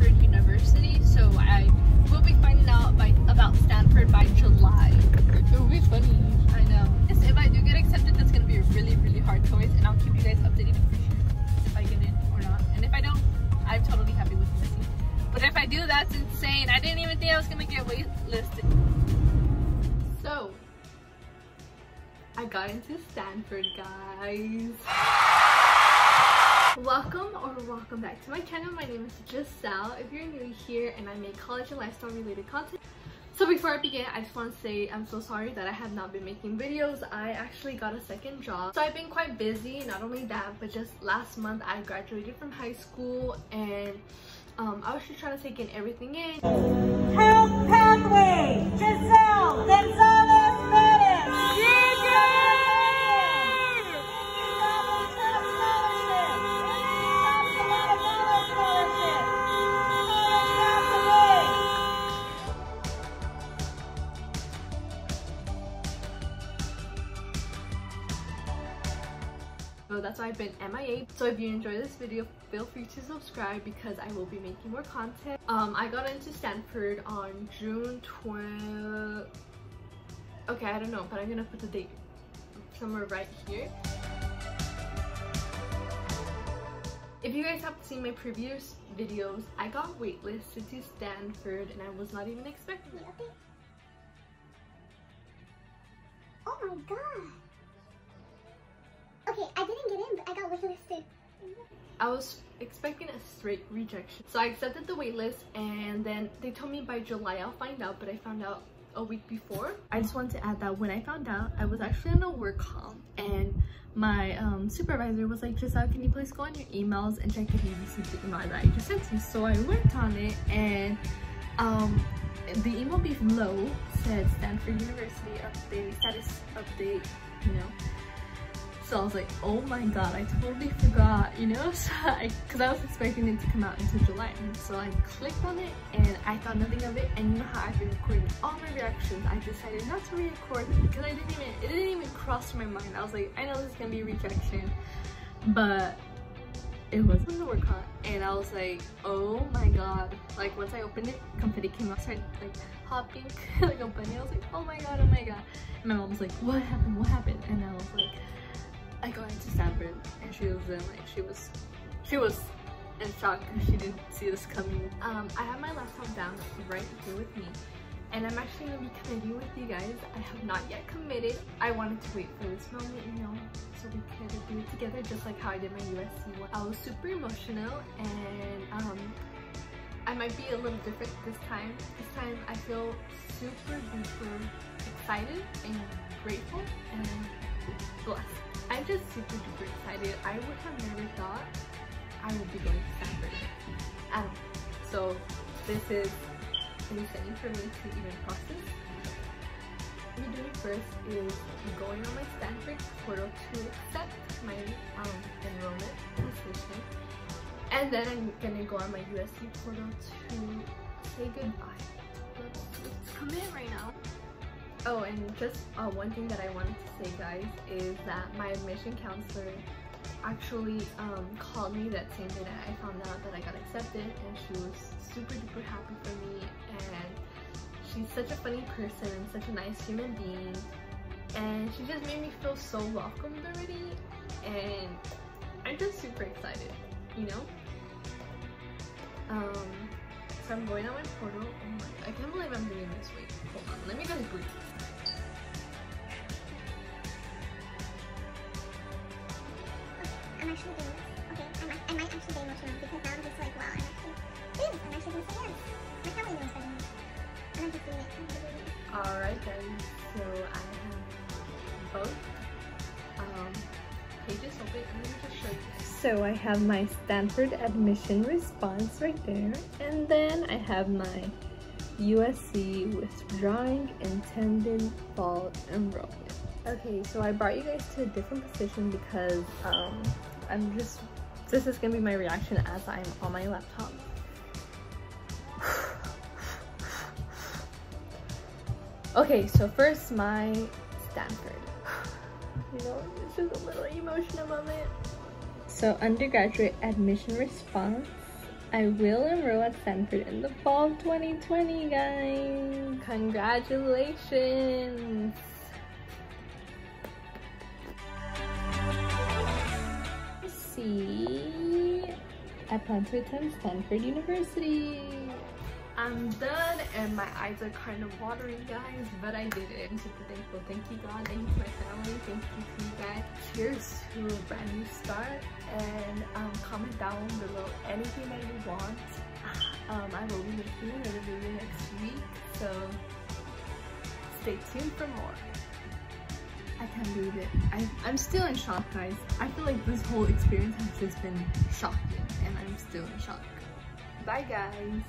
Stanford University, so I will be finding out by, about Stanford by July. It would be funny. I know. If I do get accepted, that's gonna be a really, really hard choice, and I'll keep you guys updated for sure if I get in or not. And if I don't, I'm totally happy with missing. But if I do, that's insane. I didn't even think I was gonna get waitlisted. So, I got into Stanford, guys. Welcome or welcome back to my channel. My name is Gisselle. If you're new here and I make college and lifestyle related content. So before I begin, I just want to say I'm so sorry that I have not been making videos. I actually got a second job. So I've been quite busy. Not only that, but just last month I graduated from high school and um, I was just trying to take in everything in. Health Pathway, Gisselle Gonzalez So that's why I've been MIA. So if you enjoy this video, feel free to subscribe because I will be making more content. Um, I got into Stanford on June 20... Okay, I don't know, but I'm gonna put the date somewhere right here. If you guys have seen my previous videos, I got waitlisted to Stanford and I was not even expecting it. Oh my god. Okay, I waitlisted. I was expecting a straight rejection. So I accepted the waitlist and then they told me by July I'll find out, but I found out a week before. I just wanted to add that when I found out, I was actually on a work call and my um, supervisor was like, Gisselle, can you please go on your emails and check if you received the email that I just sent you? So I went on it and um, the email below said Stanford University update, status update, you know. So I was like, oh my god, I totally forgot, you know? So I, cause I was expecting it to come out until July. So I clicked on it and I thought nothing of it. And you know how I've been recording all my reactions. I decided not to re-record because I didn't even, it didn't even cross my mind. I was like, I know this is gonna be rejection, but it wasn't the work hot. And I was like, oh my god. Like once I opened it, confetti came out, started like hopping like a bunny. I was like, oh my god, oh my god. And my mom was like, what happened, what happened? And I was like, I got into Stanford and she was in like she was she was in shock because she didn't see this coming. Um, I have my laptop down right here with me and I'm actually gonna be committing with you guys. I have not yet committed. I wanted to wait for this moment, you know, so we could do it together just like how I did my USC one. I was super emotional and um, I might be a little different this time. This time I feel super duper excited and grateful and blessed. I'm just super duper excited. I would have never thought I would be going to Stanford at. So this is insane for me to even process. What I'm doing first is going on my Stanford portal to accept my um, enrollment decision. And then I'm gonna go on my USC portal to say goodbye. Let's, in right now. Oh, and just uh, one thing that I wanted to say, guys, is that my admission counselor actually um, called me that same day that I found out that I got accepted, and she was super duper happy for me. And she's such a funny person and such a nice human being, and she just made me feel so welcomed already. And I'm just super excited, you know. Um, so I'm going on my portal. Oh my, I can't believe I'm doing this. Wait, hold on. Let me just breathe. I'm actually doing this. Okay, I might, I might actually get emotional because now I'm just like, wow, I'm actually, damn, I'm actually gonna say yes. My family knows that I'm, I'm just doing it. I'm just doing it. Alright guys, so I have both um, pages open. Let me just show you. So I have my Stanford admission response right there. And then I have my USC withdrawing intended fall enrollment. Okay, so I brought you guys to a different position because um, I'm just, this is gonna be my reaction as I'm on my laptop. Okay, so first my Stanford. You know, it's just a little emotional moment. So undergraduate admission response. I will enroll at Stanford in the fall of 2020, guys. Congratulations! I plan to attend Stanford University. I'm done and my eyes are kind of watering guys but I did it. I'm super thankful. Thank you God, thank you my family, thank you to you guys. Cheers to a brand new start and um, comment down below anything that you want. Um, I will be making another video next week so stay tuned for more. I can't believe it. I, I'm still in shock guys. I feel like this whole experience has just been shocking and I'm still in shock. Bye guys.